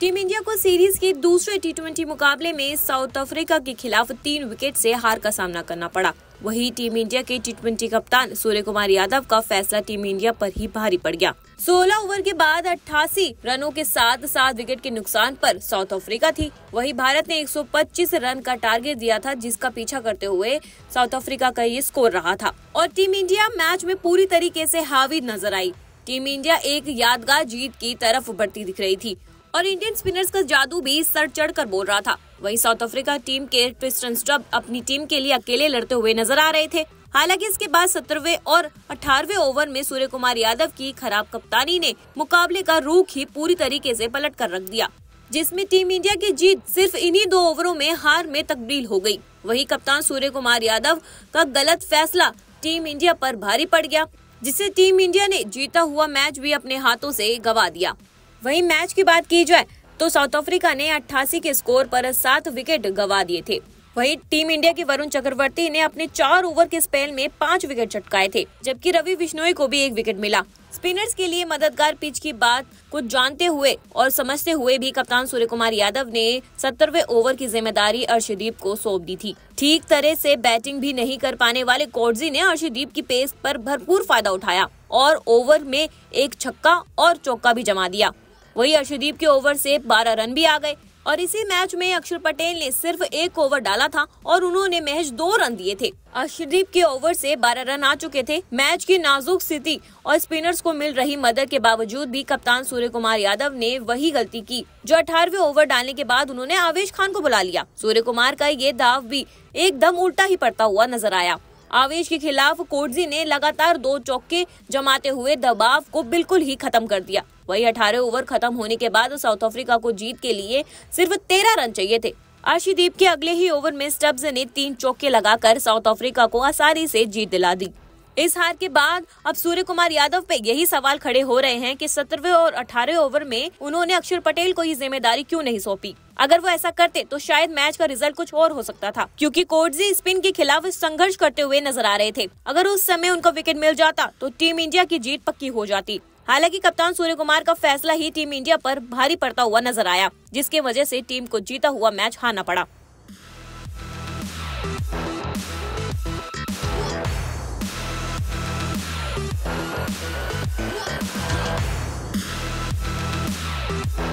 Team India को series के दूसरे टी मुकाबले में साउथ अफ्रीका के खिलाफ तीन विकेट से हार का सामना करना पड़ा। वही टीम इंडिया के टी कप्तान सूर्य कुमार यादव का फैसला टीम इंडिया पर ही भारी पड़ गया। 16 ओवर के बाद 88 रनों के साथ सात विकेट के नुकसान पर साउथ अफ्रीका थी। वही भारत ने 125 रन का टारगेट दिया था, जिसका पीछा करते हुए साउथ अफ्रीका का ये स्कोर रहा था। और टीम इंडिया मैच में पूरी तरीके से हावी नज़र आई। टीम इंडिया एक यादगार जीत की तरफ़ बढ़ती दिख रही थी। और इंडियन स्पिनर्स का जादू भी सर चढ़ कर बोल रहा था। वहीं साउथ अफ्रीका टीम के ट्रिस्टन स्टब अपनी टीम के लिए अकेले लड़ते हुए नज़र आ रहे थे। हालाँकि इसके बाद सत्रहवे और अठारवे ओवर में सूर्य कुमार यादव की खराब कप्तानी ने मुकाबले का रूख ही पूरी तरीके से पलट कर रख दिया, जिसमें टीम इंडिया की जीत सिर्फ़ इन्हीं दो ओवरों में हार में तब्दील हो गई। वही कप्तान सूर्य कुमार यादव का गलत फैसला टीम इंडिया पर भारी पड़ गया, जिससे टीम इंडिया ने जीता हुआ मैच भी अपने हाथों से गवा दिया। वहीं मैच की बात की जाए तो साउथ अफ्रीका ने 88 के स्कोर पर सात विकेट गवा दिए थे। वहीं टीम इंडिया के वरुण चक्रवर्ती ने अपने चार ओवर के स्पेल में पाँच विकेट चटकाए थे, जबकि रवि बिश्नोई को भी एक विकेट मिला। स्पिनर्स के लिए मददगार पिच की बात कुछ जानते हुए और समझते हुए भी कप्तान सूर्य कुमार यादव ने सत्तरवे ओवर की ज़िम्मेदारी अर्शदीप को सौंप दी थी। ठीक तरह से बैटिंग भी नहीं कर पाने वाले कोटजी ने अर्शदीप की पेस पर भरपूर फ़ायदा उठाया और ओवर में एक छक्का और चौका भी जमा दिया। वही अर्शदीप के ओवर से 12 रन भी आ गए और इसी मैच में अक्षर पटेल ने सिर्फ़ एक ओवर डाला था और उन्होंने महज दो रन दिए थे। अर्शदीप के ओवर से 12 रन आ चुके थे। मैच की नाजुक स्थिति और स्पिनर्स को मिल रही मदद के बावजूद भी कप्तान सूर्य कुमार यादव ने वही गलती की, जो अठारवे ओवर डालने के बाद उन्होंने आवेश खान को बुला लिया। सूर्य कुमार का ये दाव भी एकदम उल्टा ही पड़ता हुआ नज़र आया। आवेश के खिलाफ कोटजी ने लगातार दो चौके जमाते हुए दबाव को बिल्कुल ही खत्म कर दिया। वही अठारह ओवर खत्म होने के बाद साउथ अफ्रीका को जीत के लिए सिर्फ़ तेरह रन चाहिए थे। आशीदीप के अगले ही ओवर में स्टब्स ने तीन चौके लगाकर साउथ अफ्रीका को आसानी से जीत दिला दी। इस हार के बाद अब सूर्य कुमार यादव पे यही सवाल खड़े हो रहे हैं कि सत्रहवे और अठारह ओवर में उन्होंने अक्षर पटेल को ये ज़िम्मेदारी क्यों नहीं सौंपी? अगर वो ऐसा करते तो शायद मैच का रिज़ल्ट कुछ और हो सकता था, क्योंकि कोटजी स्पिन के खिलाफ संघर्ष करते हुए नज़र आ रहे थे। अगर उस समय उनको विकेट मिल जाता तो टीम इंडिया की जीत पक्की हो जाती। हालाँकि कप्तान सूर्य कुमार का फैसला ही टीम इंडिया पर भारी पड़ता हुआ नज़र आया, जिसके वजह से टीम को जीता हुआ मैच हारना पड़ा।